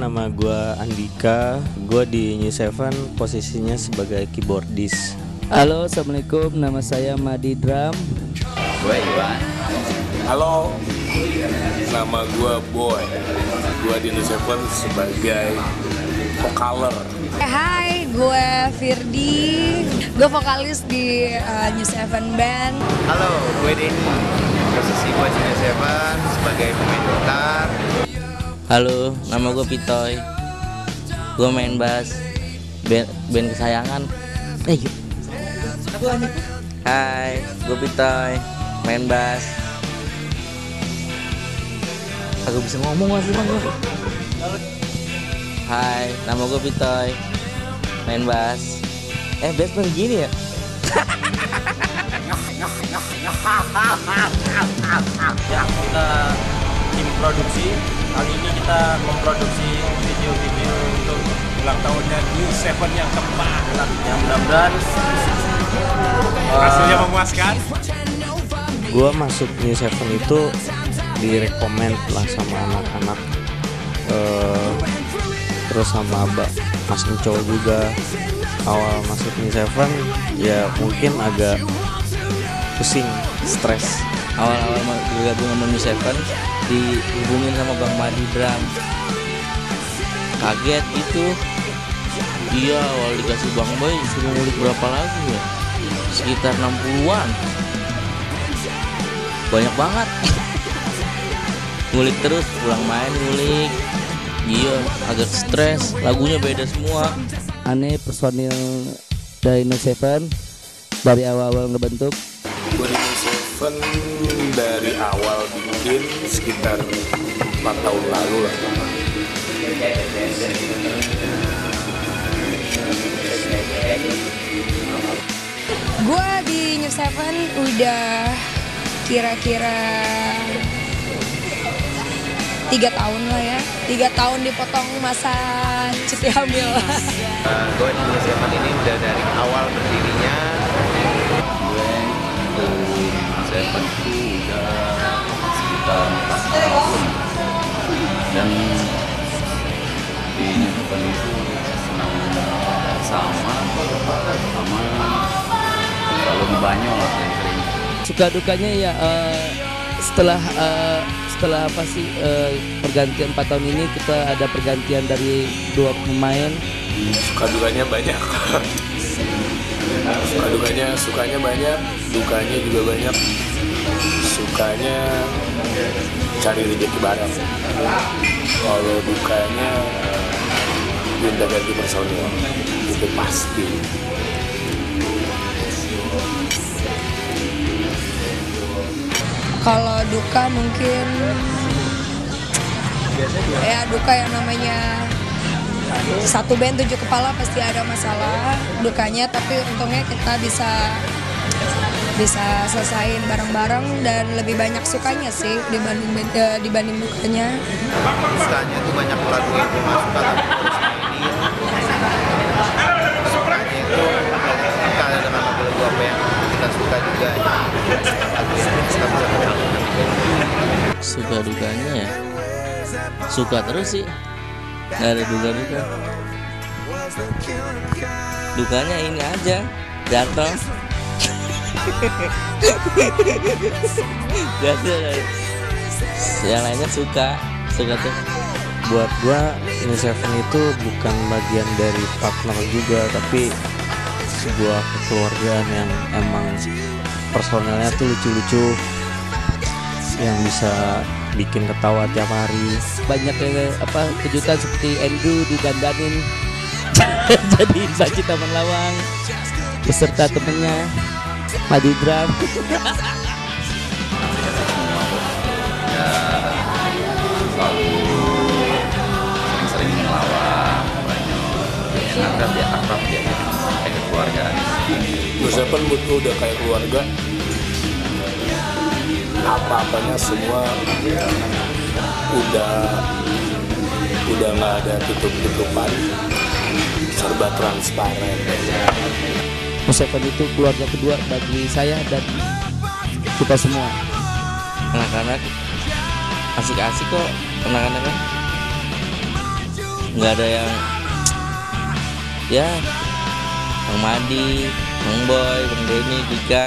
Nama gue Andika. Gue di New Seven posisinya sebagai keyboardist. Halo, assalamualaikum. Nama saya Madi Drum. Gue Iwan. Halo, nama gue Boy. Gue di New Seven sebagai vokaler. Hai, gue Firdi. Gue vokalis di uh, New Seven Band. Halo, gue Denny. Posisi gue di New Seven sebagai pemain gitar. Halo, nama gue Pitoy. Gue main bass. Band, band kesayangan. Eh, yuk. Hai, gue Pitoy. Main bass. Aku bisa ngomong masih bang. Hai, nama gue Pitoy. Main bass. Eh, bass tuh gini ya? ya kita tim produksi kali ini kita memproduksi video-video untuk ulang tahunnya New Seven yang keempat ya mudah-mudahan hasilnya memuaskan Gue masuk New Seven itu direkomend lah sama anak-anak. Eh, terus sama Mbak Mas Enco juga awal masuk New Seven ya mungkin agak pusing, stres. awal-awal bergabung sama New Seven dihubungin sama Bang Madi Bram. Kaget itu dia awal dikasih Bang Boy suruh ngulik berapa lagu ya? Sekitar 60-an banyak banget. Ngulik terus pulang main ngulik. Iya agak stres. Lagunya beda semua. Aneh personil Dino Seven dari awal-awal ngebentuk event dari awal bikin sekitar 4 tahun lalu lah. Gue di New Seven udah kira-kira tiga tahun lah ya. Tiga tahun dipotong masa cuti hamil. Uh, gue di New Seven ini udah dari awal berdirinya Banyol lah yang sering Suka dukanya ya eh, setelah eh, setelah apa sih eh, pergantian 4 tahun ini kita ada pergantian dari dua pemain Suka dukanya banyak. Suka dukanya, sukanya banyak, dukanya juga banyak. Sukanya cari rezeki bareng. Kalau dukanya gonta ganti personil itu pasti. Kalau duka mungkin ya duka yang namanya satu band tujuh kepala pasti ada masalah dukanya tapi untungnya kita bisa bisa selesaiin bareng-bareng dan lebih banyak sukanya sih dibanding eh, dibanding dukanya. Sukanya tuh banyak lagu yang mainin. Sukanya itu suka dengan lagu-lagu apa yang kita suka juga. Suka terus sih. Nggak ada duka dukanya ini aja jatuh. Jatuh. Yang lainnya suka suka tuh. Buat gue New Seven itu bukan bagian dari partner juga, tapi sebuah kekeluargaan yang emang personelnya tuh lucu-lucu, yang bisa bikin ketawa tiap hari. banyak yang apa kejutan seperti Andrew didandanin. Jadi baju taman lawang beserta temennya Madi Drum selalu sering-sering ngelawak Banyol yang akrab ya akrab ya kayak kekeluargaan New Seven menurut gue udah kayak keluarga. Apa-apanya semua udah udah nggak ada tutup-tutupan, serba transparan. Seven itu keluarga kedua bagi saya dan kita semua. Anak-anak asik-asik kok anak-anak kan nggak ada yang ya Bang Madi Bang Boy Bang Denny Dika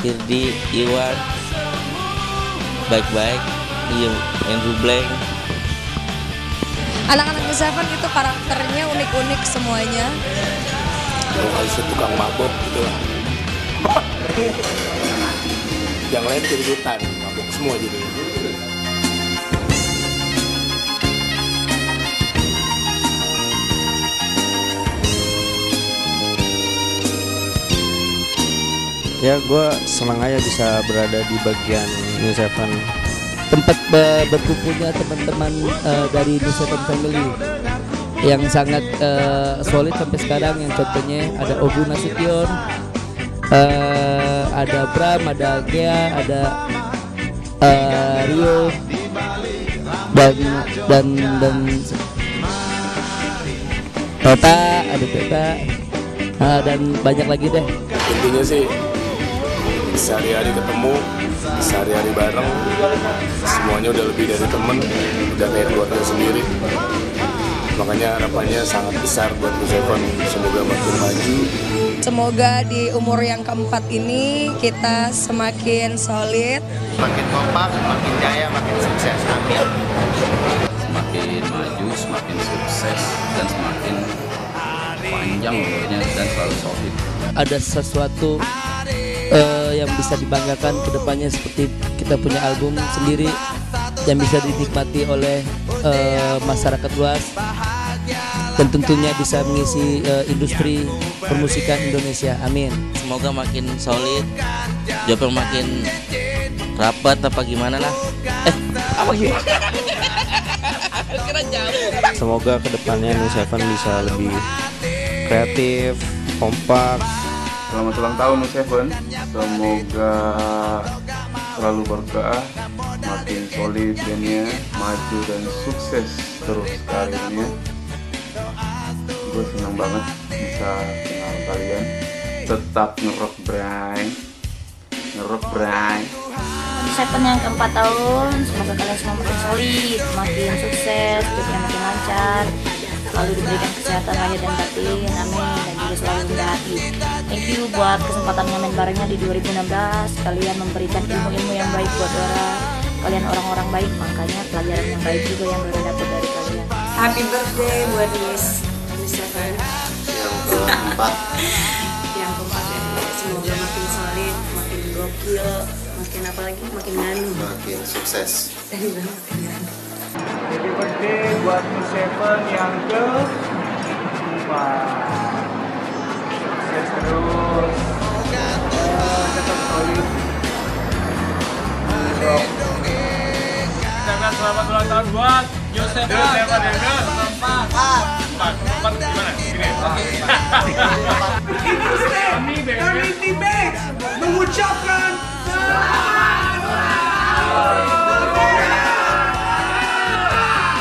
Firdi Iwan baik-baik iya Andrew Blank Anak-anak The Seven itu karakternya unik-unik semuanya. Kalau kali tukang mabok gitu lah. Yang lain ikutan, mabok semua jadi. ya gue senang aja bisa berada di bagian New Seven tempat be- berkumpulnya teman-teman eh, dari New Seven Family yang sangat eh, solid sampai sekarang. Yang contohnya ada Obu Nasution eh, ada Bram ada Gea ada eh, Rio dan dan dan Tota ada Tota eh, dan banyak lagi deh. Intinya sih sehari-hari ketemu, sehari-hari bareng, semuanya udah lebih dari temen, udah kayak keluarga sendiri. Makanya harapannya sangat besar buat Seven, semoga makin maju, Semoga di umur yang keempat ini kita semakin solid. Makin kompak, makin jaya, makin sukses. Amin. semakin maju semakin sukses dan semakin panjang umurnya dan selalu solid ada sesuatu eh, yang bisa dibanggakan ke depannya seperti kita punya album sendiri yang bisa dinikmati oleh eh, masyarakat luas dan tentunya bisa mengisi eh, industri permusikan Indonesia. Amin. semoga makin solid Jopel makin rapat apa gimana lah eh apa gimana semoga ke depannya New Seven bisa lebih kreatif kompak Selamat ulang tahun Seven. Semoga selalu berkah, makin solid bandnya, maju dan sukses terus karirnya. Gue senang banget bisa kenal kalian. Tetap ngerok bray, ngerok bray. Seven yang keempat tahun, semoga kalian semua makin solid, makin sukses, hidupnya makin lancar, selalu diberikan kesehatan lahir dan batin, amin, juga selalu rendah hati. Thank you buat kesempatannya main barengnya di 2016, kalian memberikan ilmu-ilmu yang baik buat Dora, kalian orang-orang baik, makanya pelajaran yang baik juga yang Dora dapat dari kalian. Happy birthday buat Miss Miss Seven Yang keempat, yang keempat ya. Semoga makin solid, makin gokil, makin apa lagi, makin nganu. makin sukses. Happy birthday buat Miss Seven yang ke Sukses terus. Eh, tetap solid. Rock. Ucapkan selamat ulang tahun buat Yosef Yosef ke empat. Empat. Empat gimana? Gini. Kami kami mengucapkan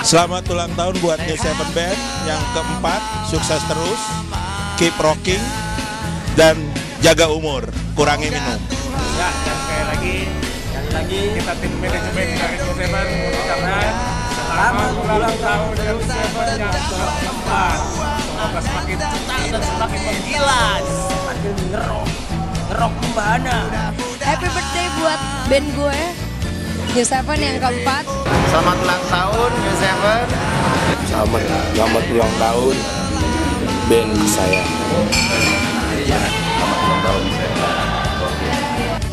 Selamat ulang tahun buat New Seven Band yang keempat, sukses terus, keep rocking, dan jaga umur, kurangi minum. Ya, dan sekali lagi, sekali lagi kita tim manajemen dari Seven mengucapkan selamat ulang tahun New Seven yang keempat. Semoga semakin cetar dan semakin menggila, semakin ngerok, ngerok membahana. Happy birthday buat band gue. New Seven yang keempat. Selamat ulang tahun New Seven. selamat, selamat ulang tahun, band saya.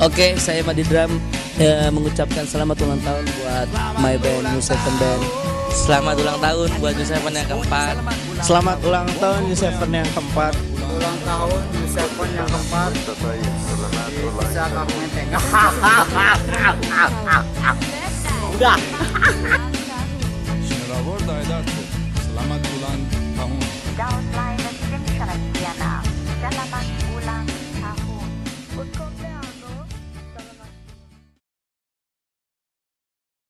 Oke, okay, saya Madi Drum eh, mengucapkan selamat ulang tahun buat my band New Seven Band. Selamat ulang tahun buat New Seven yang keempat. Selamat ulang tahun New Seven yang keempat. Ulang tahun New Seven yang keempat. Bisa kamu menteng. Udah. Selamat ulang tahun. Selamat ulang tahun.